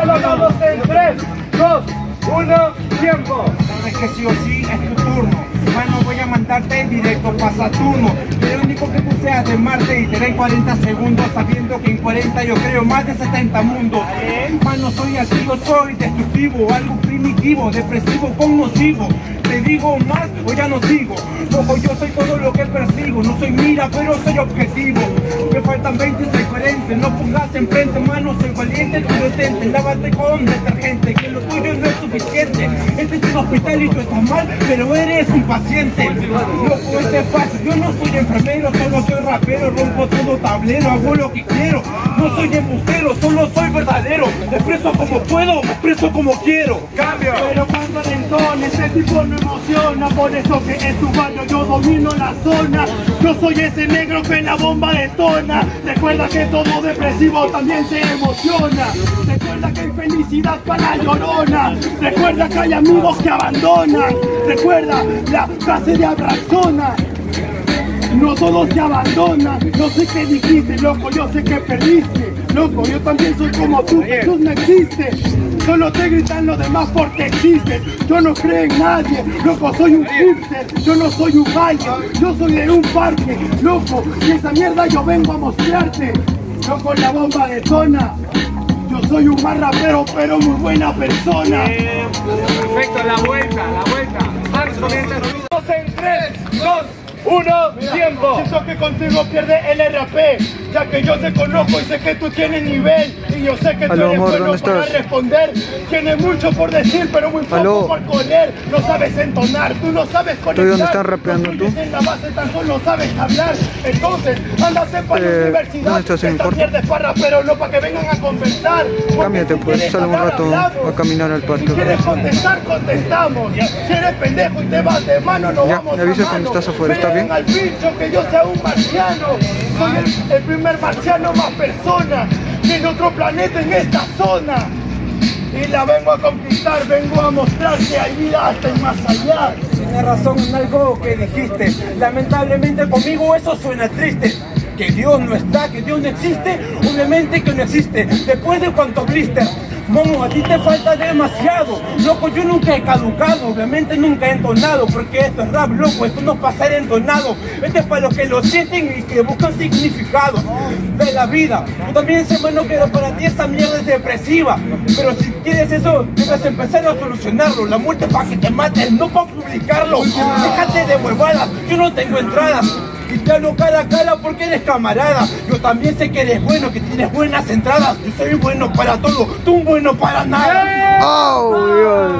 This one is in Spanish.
Se lo damos en 3, 2, 1, tiempo. Sabes que sí o sí es tu turno. Mano, voy a mandarte directo para Saturno. Lo único que tú seas de Marte y te den 40 segundos sabiendo que en 40 yo creo más de 70 mundos. Mano, soy así, yo soy destructivo, algo primitivo, depresivo, conocido. Te digo más o ya no sigo. Ojo, yo soy todo lo que persigo. No soy mira, pero soy objetivo. Me faltan 20 y soy coherente. No pongas enfrente, mano, soy valiente, tú detente. Lávate con detergente, que lo tuyo no es suficiente. Este es un hospital y tú estás mal, pero eres un paciente. Loco, este es fácil. Yo no soy enfermero, solo soy rapero. Rompo todo tablero, hago lo que quiero. No soy embustero, solo soy verdadero. Me expreso como puedo, me expreso como quiero. Cambio. Pero cuando entona, ese tipo no emociona Por eso que en tu barrio yo domino la zona. Yo soy ese negro que la bomba detona. Recuerda que todo depresivo también se emociona. Recuerda que hay felicidad para la llorona. Recuerda que hay amigos que abandonan. Recuerda la frase de Abraxona no todos te abandonan, no sé qué dijiste, loco, yo sé que perdiste, loco, yo también soy como tú, Jesús no existe, solo te gritan los demás porque existen, yo no creo en nadie, loco, soy un hipster, yo no soy un valle, yo soy de un parque, loco, y esa mierda yo vengo a mostrarte, loco, la bomba de zona. Yo soy un más rapero, pero muy buena persona. Perfecto, la vuelta, la vuelta. Max comienza en 3, 2, 1, tiempo. Siento que contigo pierde el RP, ya que yo te conozco y sé que tú tienes nivel y yo sé que tú Aló, eres amor, bueno ¿dónde para estás? responder. Tienes mucho por decir, pero muy poco Aló. por poner. No sabes entonar, tú no sabes conectar. dónde estás rapeando tú? En la base tan solo sabes hablar. Entonces, ándate para Eh, la universidad. ¿dónde estás, en Esta corto? mierda es para raperos, no para que vengan a conversar. Cámbiate, si pues, sale un rato hablamos. a caminar al parque. Si quieres contestar, contestamos. Si eres pendejo y te vas de mano, no Ya, vamos me avisas a cuando estás afuera, ¿está bien? al bicho que yo sea un marciano. Soy el, el primer marciano más persona en otro planeta en esta zona. Y la vengo a conquistar, vengo a mostrar que hay vida hasta y más allá. Tienes razón en algo que dijiste. Lamentablemente conmigo eso suena triste. Que Dios no está, que Dios no existe, obviamente que no existe. Después de cuánto blister, Momo, a ti te falta demasiado. Loco, yo nunca he caducado, obviamente nunca he entonado, porque esto es rap, loco, esto no es pasar entonado. Este es para los que lo sienten y que buscan significado de la vida. Tú también sé bueno que para ti esta mierda es depresiva. Pero si quieres eso, debes empezar a solucionarlo. La muerte para que te maten, no para publicarlo. Déjate de huevadas, yo no tengo entradas. Hablo cara a cara porque eres camarada. Yo también sé que eres bueno, que tienes buenas entradas. Yo soy bueno para todo, tú un bueno para nada. ¡Au! Dios!